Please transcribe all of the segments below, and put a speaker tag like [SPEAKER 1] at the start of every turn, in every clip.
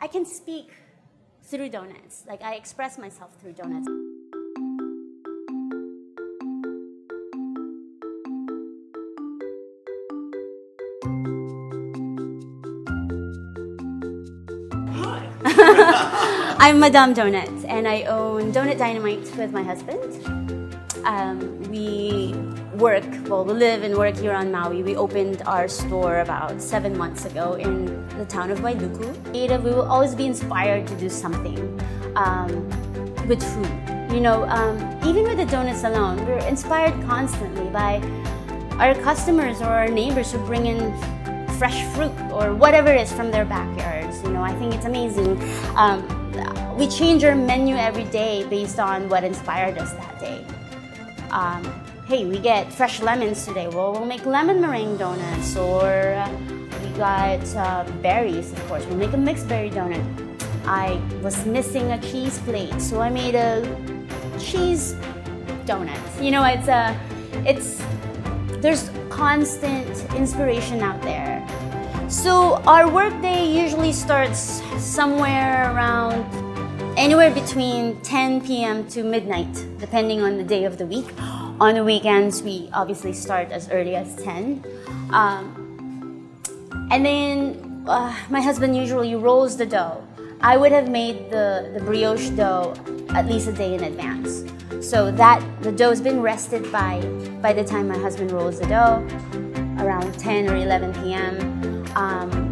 [SPEAKER 1] I can speak through donuts. Like I express myself through donuts. Hi. I'm Madame Donut, and I own Donut Dynamite with my husband. Um, we work, well, we live and work here on Maui. We opened our store about seven months ago in the town of Wailuku. Creative, we will always be inspired to do something um, with food. You know, um, even with the donuts alone, we're inspired constantly by our customers or our neighbors who bring in fresh fruit or whatever it is from their backyards. You know, I think it's amazing. Um, we change our menu every day based on what inspired us that day. Um, hey, we get fresh lemons today. Well, we'll make lemon meringue donuts, or we got uh, berries, of course. We'll make a mixed berry donut. I was missing a cheese plate, so I made a cheese donut. You know, it's a, uh, it's there's constant inspiration out there. So our workday usually starts somewhere around anywhere between 10 p.m. to midnight, depending on the day of the week. On the weekends, we obviously start as early as 10. Um, and then uh, my husband usually rolls the dough. I would have made the, the brioche dough at least a day in advance. So that the dough has been rested by by the time my husband rolls the dough, around 10 or 11 p.m. Um,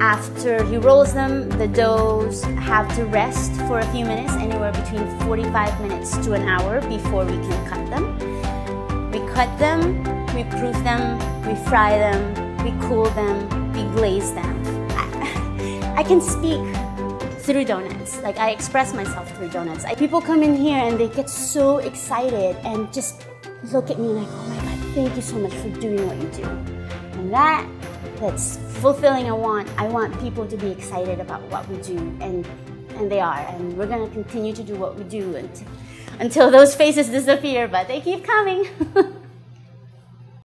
[SPEAKER 1] after he rolls them, the doughs have to rest for a few minutes, anywhere between 45 minutes to an hour before we can cut them. We cut them, we proof them, we fry them, we cool them, we glaze them. I, I can speak through donuts. Like I express myself through donuts. I, people come in here and they get so excited and just look at me like, oh my God, thank you so much for doing what you do. And that that's fulfilling I want. I want people to be excited about what we do, and and they are. And we're gonna continue to do what we do until, until those faces disappear, but they keep coming.